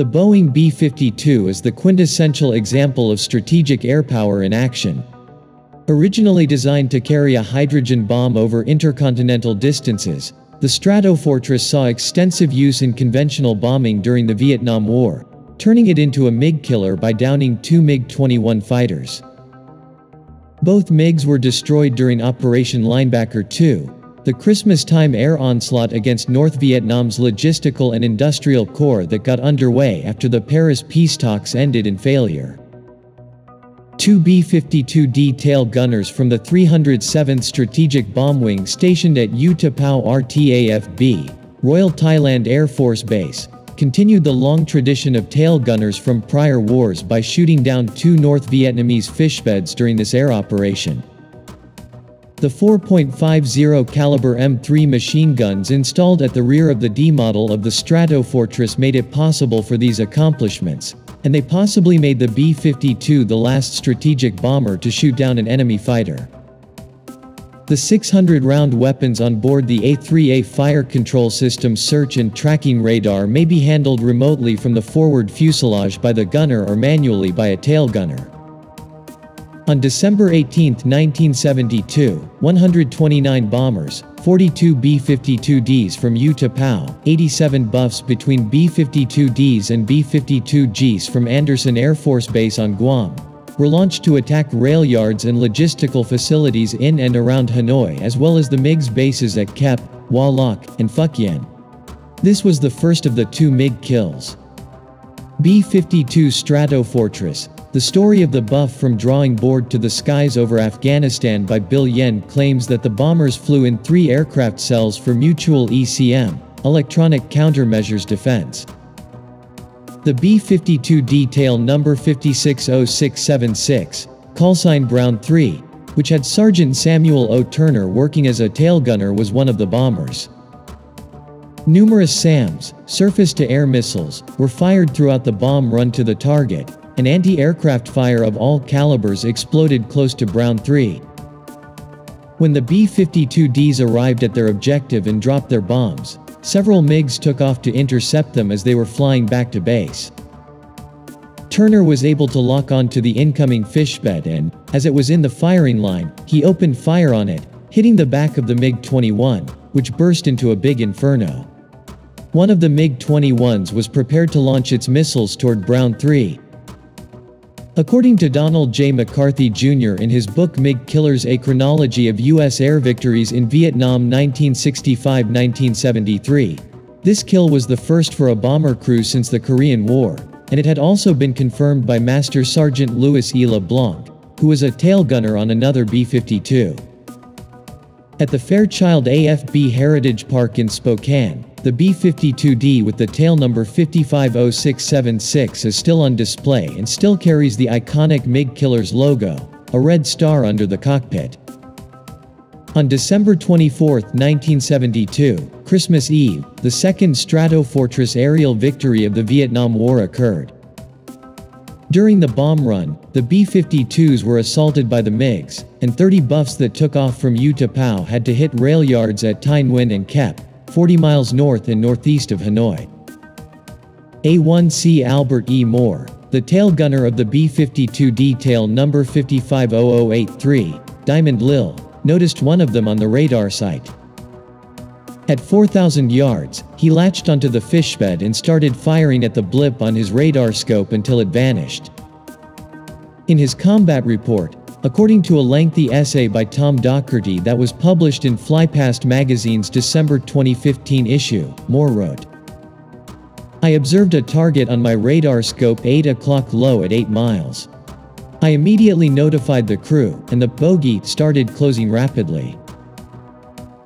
The Boeing B-52 is the quintessential example of strategic air power in action. Originally designed to carry a hydrogen bomb over intercontinental distances, the Stratofortress saw extensive use in conventional bombing during the Vietnam War, turning it into a MiG killer by downing two MiG-21 fighters. Both MiGs were destroyed during Operation Linebacker 2, the Christmas-time air onslaught against North Vietnam's logistical and industrial core that got underway after the Paris peace talks ended in failure. Two B-52D tail gunners from the 307th Strategic Bomb Wing stationed at U Tapao RTAFB, Royal Thailand Air Force Base, continued the long tradition of tail gunners from prior wars by shooting down two North Vietnamese fish beds during this air operation. The 4.50 caliber M3 machine guns installed at the rear of the D model of the Stratofortress made it possible for these accomplishments, and they possibly made the B-52 the last strategic bomber to shoot down an enemy fighter. The 600-round weapons on board the A3A fire control system search and tracking radar may be handled remotely from the forward fuselage by the gunner or manually by a tail gunner. On December 18, 1972, 129 bombers, 42 B-52Ds from U Tapao, 87 buffs between B-52Ds and B-52Gs from Andersen Air Force Base on Guam, were launched to attack rail yards and logistical facilities in and around Hanoi as well as the MiG's bases at Kep, Loc, and Yen. This was the first of the two MiG kills. B-52 Stratofortress, the story of the buff from drawing board to the skies over Afghanistan by Bill Yenne claims that the bombers flew in three aircraft cells for mutual ECM, electronic countermeasures defense. The B-52 detail number 560676, callsign Brown 3, which had Sergeant Samuel O. Turner working as a tail gunner was one of the bombers. Numerous SAMs, surface-to-air missiles, were fired throughout the bomb run to the target, and anti-aircraft fire of all calibers exploded close to Brown 3. When the B-52Ds arrived at their objective and dropped their bombs, several MiGs took off to intercept them as they were flying back to base. Turner was able to lock onto the incoming fishbed and, as it was in the firing line, he opened fire on it, hitting the back of the MiG-21, which burst into a big inferno. One of the MiG-21s was prepared to launch its missiles toward Brown 3, According to Donald J. McCarthy Jr. in his book MiG Killers A Chronology of U.S. Air Victories in Vietnam 1965-1973, this kill was the first for a bomber crew since the Korean War, and it had also been confirmed by Master Sergeant Louis E. LeBlanc, who was a tail gunner on another B-52. At the Fairchild AFB Heritage Park in Spokane, the B-52D with the tail number 550676 is still on display and still carries the iconic MiG Killers logo, a red star under the cockpit. On December 24, 1972, Christmas Eve, the second Stratofortress aerial victory of the Vietnam War occurred. During the bomb run, the B-52s were assaulted by the MiGs, and 30 buffs that took off from U Tapao had to hit rail yards at Nguyen and Kep, 40 miles north and northeast of Hanoi. A1C Albert E. Moore, the tail gunner of the B-52D tail number 550083, Diamond Lil, noticed one of them on the radar site. At 4,000 yards, he latched onto the fishbed and started firing at the blip on his radar scope until it vanished. In his combat report, According to a lengthy essay by Tom Docherty that was published in Flypast magazine's December 2015 issue, Moore wrote, I observed a target on my radar scope 8 o'clock low at 8 miles. I immediately notified the crew, and the bogey started closing rapidly.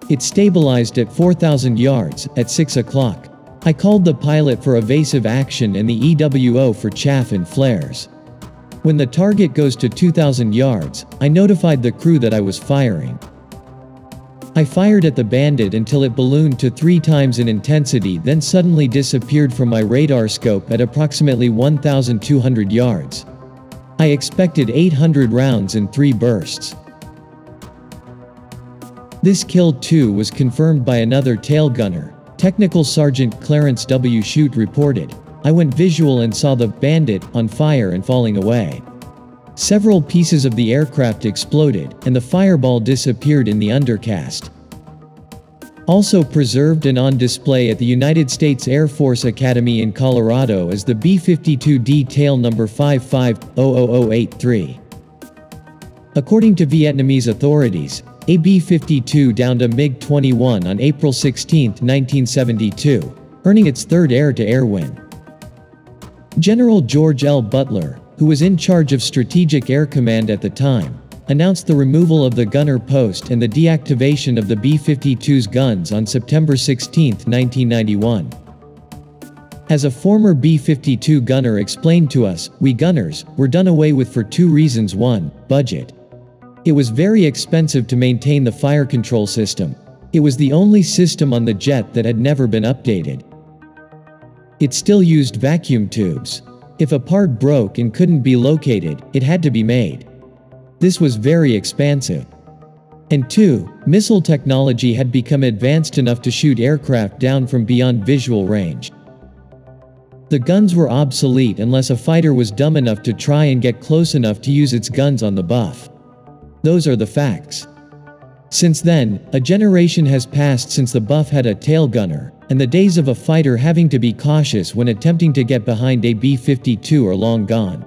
It stabilized at 4,000 yards, at 6 o'clock. I called the pilot for evasive action and the EWO for chaff and flares. When the target goes to 2,000 yards, I notified the crew that I was firing. I fired at the bandit until it ballooned to three times in intensity then suddenly disappeared from my radar scope at approximately 1,200 yards. I expected 800 rounds in three bursts. This kill too was confirmed by another tail gunner, Technical Sergeant Clarence W. Shute reported, I went visual and saw the bandit on fire and falling away. Several pieces of the aircraft exploded, and the fireball disappeared in the undercast. Also preserved and on display at the United States Air Force Academy in Colorado is the B-52D tail number 550083. According to Vietnamese authorities, a B-52 downed a MiG-21 on April 16, 1972, earning its third air-to-air win. General George L. Butler, who was in charge of Strategic Air Command at the time, announced the removal of the gunner post and the deactivation of the B-52's guns on September 16, 1991. As a former B-52 gunner explained to us, we gunners were done away with for two reasons 1. Budget. It was very expensive to maintain the fire control system. It was the only system on the jet that had never been updated. It still used vacuum tubes. If a part broke and couldn't be located, it had to be made. This was very expansive. And 2. Missile technology had become advanced enough to shoot aircraft down from beyond visual range. The guns were obsolete unless a fighter was dumb enough to try and get close enough to use its guns on the buff. Those are the facts. Since then, a generation has passed since the buff had a tail gunner, and the days of a fighter having to be cautious when attempting to get behind a B-52 are long gone.